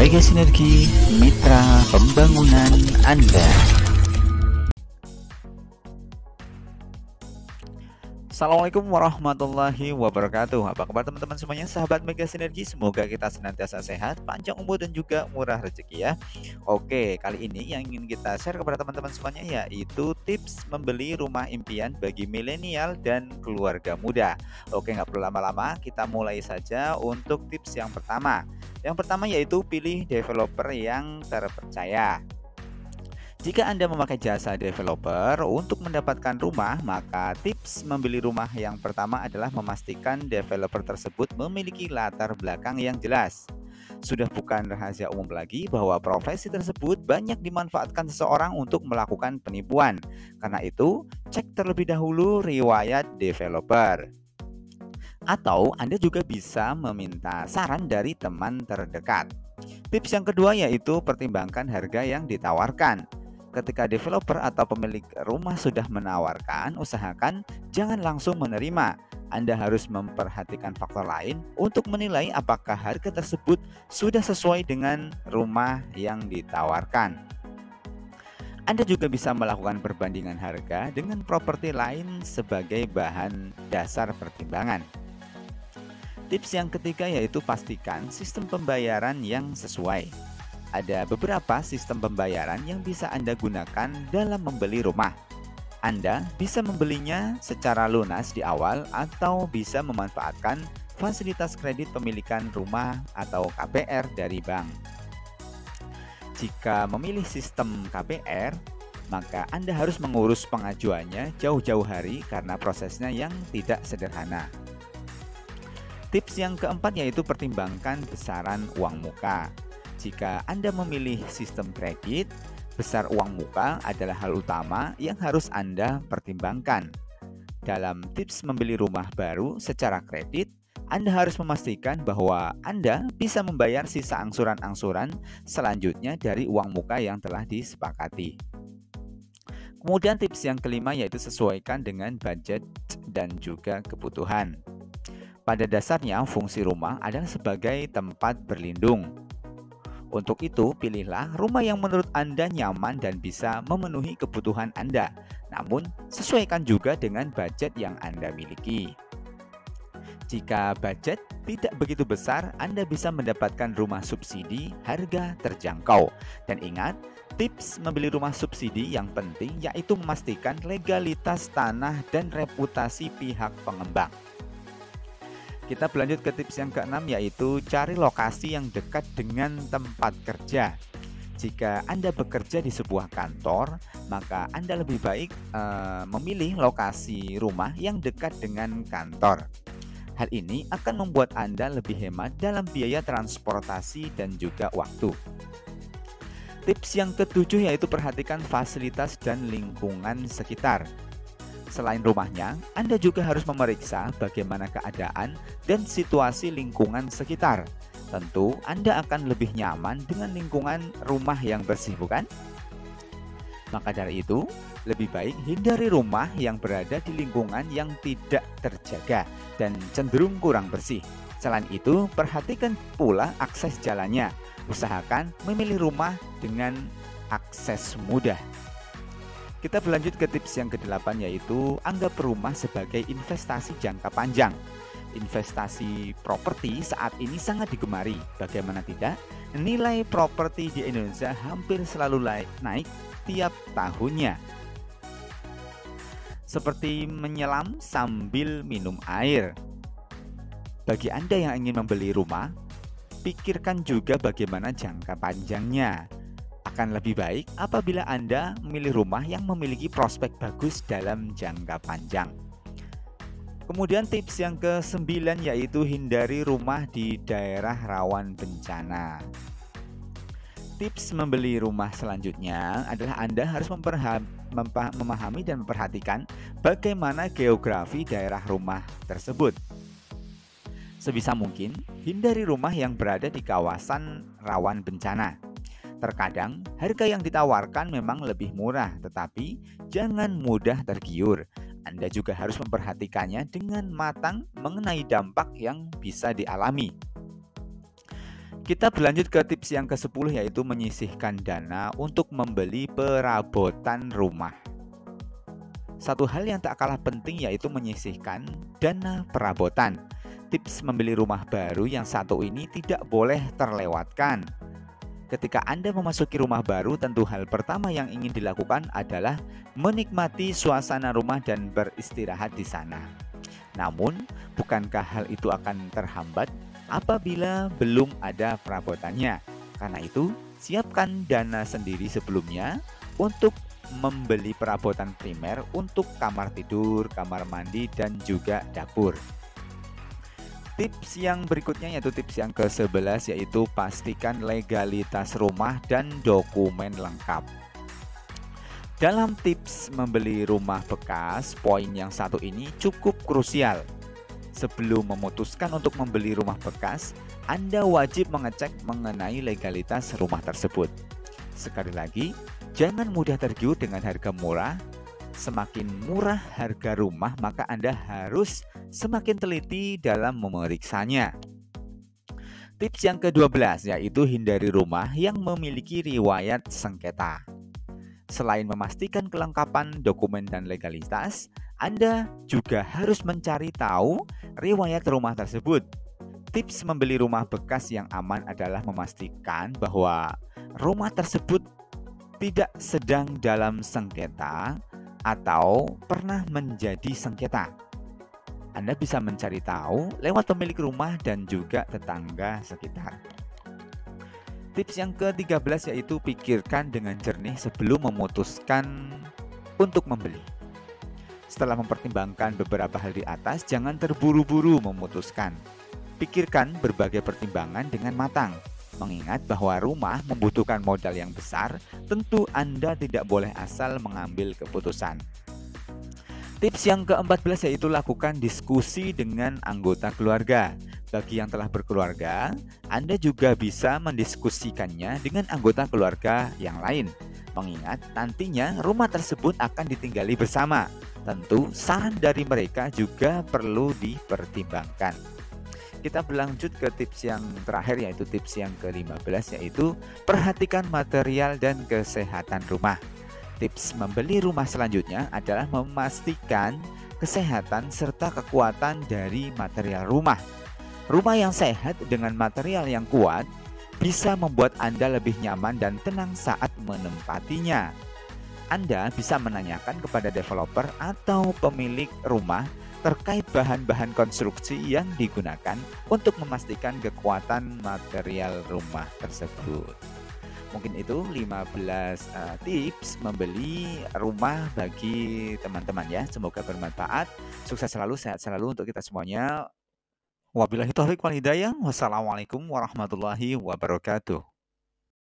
Mega Sinergi Mitra Pembangunan Anda. Assalamualaikum warahmatullahi wabarakatuh. Apa kabar teman-teman semuanya? Sahabat Mega Sinergi Semoga kita senantiasa sehat Panjang umur dan juga murah rezeki ya. Oke kali ini yang ingin kita share kepada teman-teman semuanya Yaitu tips membeli rumah impian Bagi milenial dan keluarga muda. Oke nggak perlu lama-lama Kita mulai saja untuk tips yang pertama. Yang pertama yaitu pilih developer yang terpercaya jika Anda memakai jasa developer untuk mendapatkan rumah, maka tips membeli rumah yang pertama adalah memastikan developer tersebut memiliki latar belakang yang jelas. Sudah bukan rahasia umum lagi bahwa profesi tersebut banyak dimanfaatkan seseorang untuk melakukan penipuan. Karena itu, cek terlebih dahulu riwayat developer. Atau Anda juga bisa meminta saran dari teman terdekat. Tips yang kedua yaitu pertimbangkan harga yang ditawarkan. Ketika developer atau pemilik rumah sudah menawarkan, usahakan jangan langsung menerima. Anda harus memperhatikan faktor lain untuk menilai apakah harga tersebut sudah sesuai dengan rumah yang ditawarkan. Anda juga bisa melakukan perbandingan harga dengan properti lain sebagai bahan dasar pertimbangan. Tips yang ketiga yaitu pastikan sistem pembayaran yang sesuai ada beberapa sistem pembayaran yang bisa Anda gunakan dalam membeli rumah. Anda bisa membelinya secara lunas di awal atau bisa memanfaatkan fasilitas kredit pemilikan rumah atau KPR dari bank. Jika memilih sistem KPR, maka Anda harus mengurus pengajuannya jauh-jauh hari karena prosesnya yang tidak sederhana. Tips yang keempat yaitu pertimbangkan besaran uang muka. Jika Anda memilih sistem kredit, besar uang muka adalah hal utama yang harus Anda pertimbangkan. Dalam tips membeli rumah baru secara kredit, Anda harus memastikan bahwa Anda bisa membayar sisa angsuran-angsuran selanjutnya dari uang muka yang telah disepakati. Kemudian tips yang kelima yaitu sesuaikan dengan budget dan juga kebutuhan. Pada dasarnya, fungsi rumah adalah sebagai tempat berlindung. Untuk itu, pilihlah rumah yang menurut Anda nyaman dan bisa memenuhi kebutuhan Anda. Namun, sesuaikan juga dengan budget yang Anda miliki. Jika budget tidak begitu besar, Anda bisa mendapatkan rumah subsidi harga terjangkau. Dan ingat, tips membeli rumah subsidi yang penting yaitu memastikan legalitas tanah dan reputasi pihak pengembang. Kita berlanjut ke tips yang keenam yaitu cari lokasi yang dekat dengan tempat kerja. Jika Anda bekerja di sebuah kantor, maka Anda lebih baik uh, memilih lokasi rumah yang dekat dengan kantor. Hal ini akan membuat Anda lebih hemat dalam biaya transportasi dan juga waktu. Tips yang ketujuh yaitu perhatikan fasilitas dan lingkungan sekitar. Selain rumahnya, Anda juga harus memeriksa bagaimana keadaan dan situasi lingkungan sekitar. Tentu, Anda akan lebih nyaman dengan lingkungan rumah yang bersih, bukan? Maka dari itu, lebih baik hindari rumah yang berada di lingkungan yang tidak terjaga dan cenderung kurang bersih. Selain itu, perhatikan pula akses jalannya. Usahakan memilih rumah dengan akses mudah kita berlanjut ke tips yang ke-8 yaitu anggap rumah sebagai investasi jangka panjang. Investasi properti saat ini sangat digemari. Bagaimana tidak? Nilai properti di Indonesia hampir selalu naik tiap tahunnya. Seperti menyelam sambil minum air. Bagi Anda yang ingin membeli rumah, pikirkan juga bagaimana jangka panjangnya akan lebih baik apabila Anda memilih rumah yang memiliki prospek bagus dalam jangka panjang. Kemudian tips yang ke-9 yaitu hindari rumah di daerah rawan bencana. Tips membeli rumah selanjutnya adalah Anda harus memahami dan memperhatikan bagaimana geografi daerah rumah tersebut. Sebisa mungkin, hindari rumah yang berada di kawasan rawan bencana Terkadang harga yang ditawarkan memang lebih murah, tetapi jangan mudah tergiur. Anda juga harus memperhatikannya dengan matang mengenai dampak yang bisa dialami. Kita berlanjut ke tips yang ke-10 yaitu menyisihkan dana untuk membeli perabotan rumah. Satu hal yang tak kalah penting yaitu menyisihkan dana perabotan. Tips membeli rumah baru yang satu ini tidak boleh terlewatkan. Ketika Anda memasuki rumah baru, tentu hal pertama yang ingin dilakukan adalah menikmati suasana rumah dan beristirahat di sana. Namun, bukankah hal itu akan terhambat apabila belum ada perabotannya? Karena itu, siapkan dana sendiri sebelumnya untuk membeli perabotan primer untuk kamar tidur, kamar mandi, dan juga dapur. Tips yang berikutnya yaitu tips yang ke-11 yaitu pastikan legalitas rumah dan dokumen lengkap. Dalam tips membeli rumah bekas, poin yang satu ini cukup krusial. Sebelum memutuskan untuk membeli rumah bekas, Anda wajib mengecek mengenai legalitas rumah tersebut. Sekali lagi, jangan mudah tergiur dengan harga murah semakin murah harga rumah, maka Anda harus semakin teliti dalam memeriksanya. Tips yang ke-12 yaitu hindari rumah yang memiliki riwayat sengketa. Selain memastikan kelengkapan dokumen dan legalitas, Anda juga harus mencari tahu riwayat rumah tersebut. Tips membeli rumah bekas yang aman adalah memastikan bahwa rumah tersebut tidak sedang dalam sengketa atau pernah menjadi sengketa. Anda bisa mencari tahu lewat pemilik rumah dan juga tetangga sekitar. Tips yang ke-13 yaitu pikirkan dengan jernih sebelum memutuskan untuk membeli. Setelah mempertimbangkan beberapa hal di atas, jangan terburu-buru memutuskan. Pikirkan berbagai pertimbangan dengan matang Mengingat bahwa rumah membutuhkan modal yang besar, tentu Anda tidak boleh asal mengambil keputusan. Tips yang ke-14 yaitu lakukan diskusi dengan anggota keluarga. Bagi yang telah berkeluarga, Anda juga bisa mendiskusikannya dengan anggota keluarga yang lain. Mengingat nantinya rumah tersebut akan ditinggali bersama. Tentu saran dari mereka juga perlu dipertimbangkan kita berlanjut ke tips yang terakhir yaitu tips yang ke-15 yaitu perhatikan material dan kesehatan rumah. Tips membeli rumah selanjutnya adalah memastikan kesehatan serta kekuatan dari material rumah. Rumah yang sehat dengan material yang kuat bisa membuat Anda lebih nyaman dan tenang saat menempatinya. Anda bisa menanyakan kepada developer atau pemilik rumah terkait bahan-bahan konstruksi yang digunakan untuk memastikan kekuatan material rumah tersebut. Mungkin itu 15 uh, eh, tips membeli rumah bagi teman-teman ya. Semoga bermanfaat. Sukses selalu, sehat selalu untuk kita semuanya. Wabillahi taufiq wal hidayah. Wassalamualaikum warahmatullahi wabarakatuh.